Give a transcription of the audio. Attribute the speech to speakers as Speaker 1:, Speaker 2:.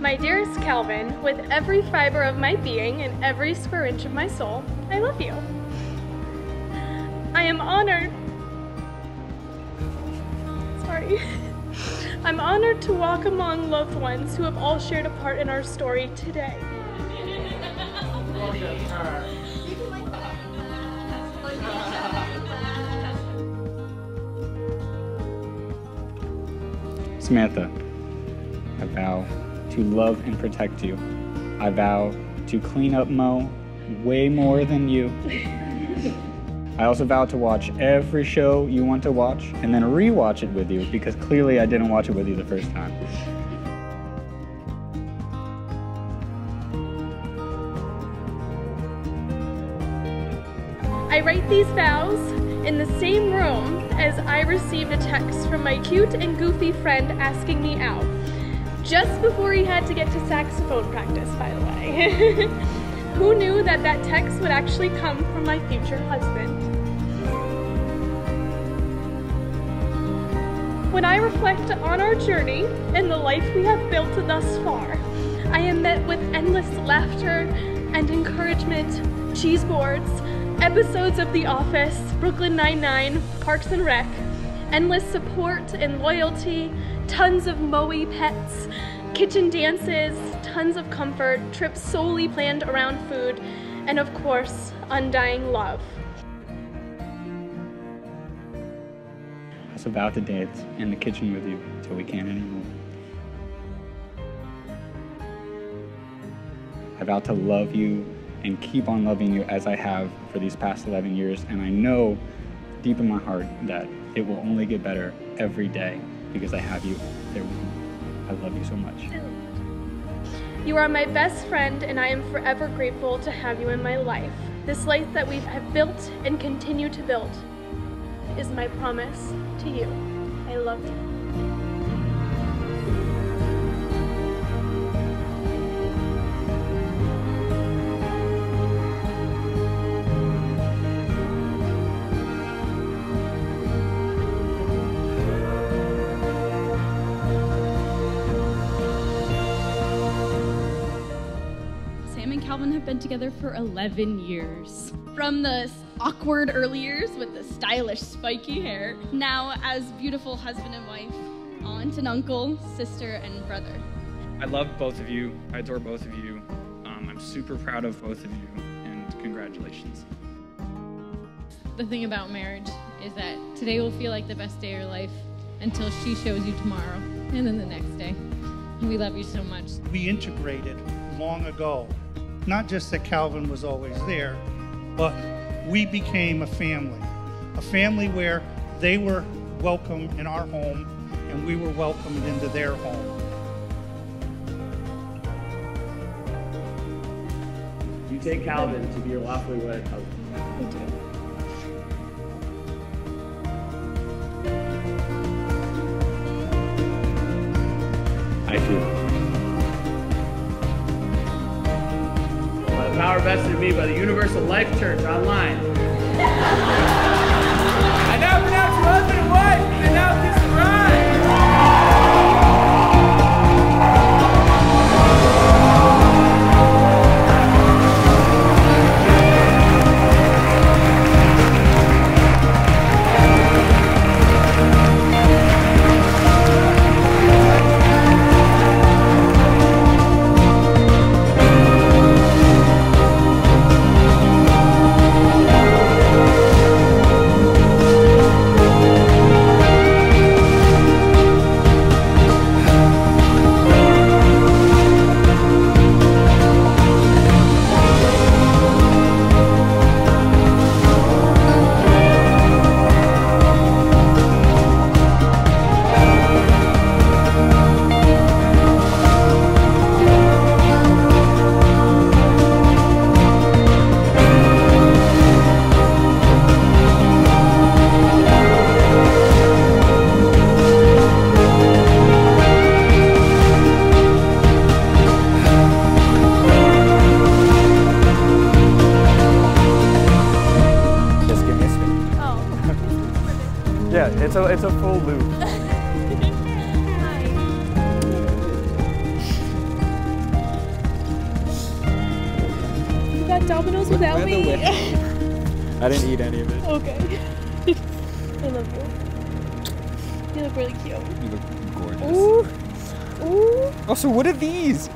Speaker 1: My dearest Calvin, with every fiber of my being and every square inch of my soul, I love you. I am honored. Sorry. I'm honored to walk among loved ones who have all shared a part in our story today.
Speaker 2: Samantha, I vow to love and protect you. I vow to clean up Mo way more than you. I also vow to watch every show you want to watch and then rewatch it with you because clearly I didn't watch it with you the first time.
Speaker 1: I write these vows in the same room as I received a text from my cute and goofy friend asking me out. Just before he had to get to saxophone practice, by the way. Who knew that that text would actually come from my future husband? When I reflect on our journey and the life we have built thus far, I am met with endless laughter and encouragement, cheese boards, episodes of The Office, Brooklyn Nine-Nine, Parks and Rec, endless support and loyalty, tons of Moe pets, kitchen dances, tons of comfort, trips solely planned around food, and of course, undying love.
Speaker 2: I also vow to dance in the kitchen with you until we can't anymore. I vow to love you and keep on loving you as I have for these past 11 years. And I know deep in my heart that it will only get better every day because I have you there with me. I love you so much.
Speaker 1: You are my best friend, and I am forever grateful to have you in my life. This life that we have built and continue to build is my promise to you. I love you.
Speaker 3: Calvin have been together for 11 years. From the awkward early years with the stylish spiky hair, now as beautiful husband and wife, aunt and uncle, sister and brother.
Speaker 2: I love both of you. I adore both of you. Um, I'm super proud of both of you, and congratulations.
Speaker 4: The thing about marriage is that today will feel like the best day of your life until she shows you tomorrow and then the next day. We love you so much.
Speaker 5: we integrated long ago. Not just that Calvin was always there, but we became a family. A family where they were welcome in our home and we were welcomed into their home.
Speaker 6: You take Calvin to be your lawfully wedded husband.
Speaker 2: I do.
Speaker 6: By the power vested in me by the Universal Life Church online. I now pronounce you husband and wife, a, it's a full
Speaker 1: loop. you got
Speaker 2: Domino's without
Speaker 1: me.
Speaker 2: I didn't eat any of it.
Speaker 1: Okay. I love you. You look really cute.
Speaker 2: You look gorgeous.
Speaker 1: Ooh. Ooh.
Speaker 2: Oh, also, what are these?